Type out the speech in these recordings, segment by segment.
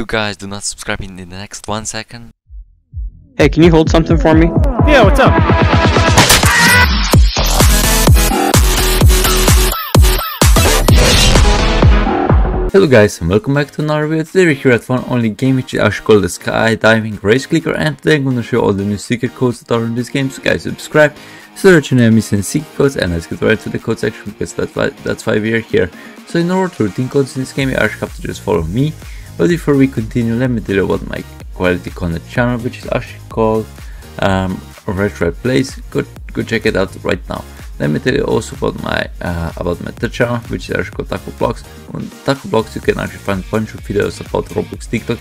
you guys do not subscribe in the next one second. Hey, can you hold something for me? Yeah, what's up? Hello guys and welcome back to another video. Today we're here at one only game which is actually called the Skydiving Race Clicker and today I'm gonna show all the new secret codes that are in this game. So guys subscribe so that you never miss any secret codes and let's get right to the code section because that's why that's why we are here. So in order to redeem codes in this game you actually have to just follow me. But before we continue let me tell you about my quality content channel which is actually called um, RedTrite Plays. Go go check it out right now. Let me tell you also about my uh, about my third channel, which is actually called Taco Blogs. On TacoBlox, you can actually find a bunch of videos about Roblox TikTok,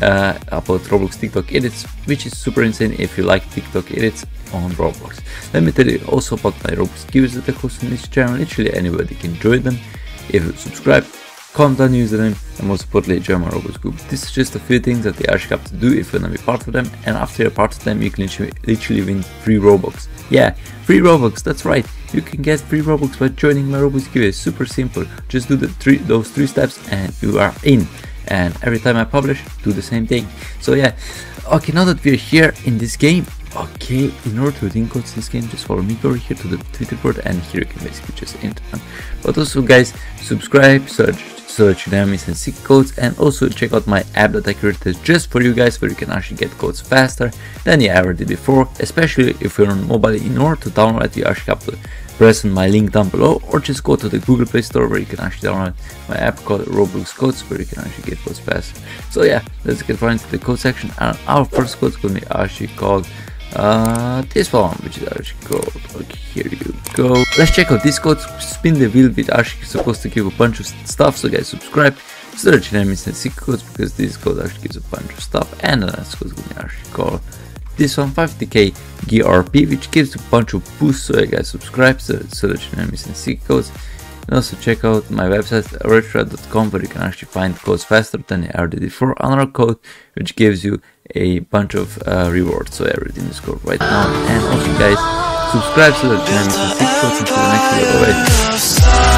uh, about Roblox TikTok edits, which is super insane if you like TikTok edits on Roblox. Let me tell you also about my Roblox giveaways that I host on this channel. Literally anybody can join them if you subscribe comment down username and most importantly join my Roblox group. This is just a few things that you actually have to do if you wanna be part of them and after you're part of them you can literally, win free Robux. Yeah, free Robux, that's right. You can get free Robux by joining my Roblox giveaway. Super simple. Just do the three those three steps and you are in. And every time I publish, do the same thing. So yeah, okay, now that we're here in this game, okay, in order to redeem codes in this game, just follow me over here to the Twitter board and here you can basically just enter them. But also guys, subscribe, search search dynamics and seek codes and also check out my app that I created just for you guys where you can actually get codes faster than you ever did before especially if you're on mobile in order to download you actually have to press on my link down below or just go to the Google Play Store where you can actually download my app called Roblox Codes where you can actually get codes faster. So yeah, let's get right into the code section and our first code is going to be actually called uh, this one, which is actually called, okay, here you go. Let's check out this code, spin the wheel, which actually supposed to give a bunch of stuff, so guys subscribe so that you never miss any codes, because this code actually gives a bunch of stuff, and the next code is actually called this one 50k GRP, which gives a bunch of boosts, so you guys subscribe so, so that you never miss any codes. And also check out my website redtrite.com where you can actually find codes faster than you ever did. Another code which gives you a bunch of uh, rewards. So everything is code right now. And also guys, subscribe so that you can see the next video.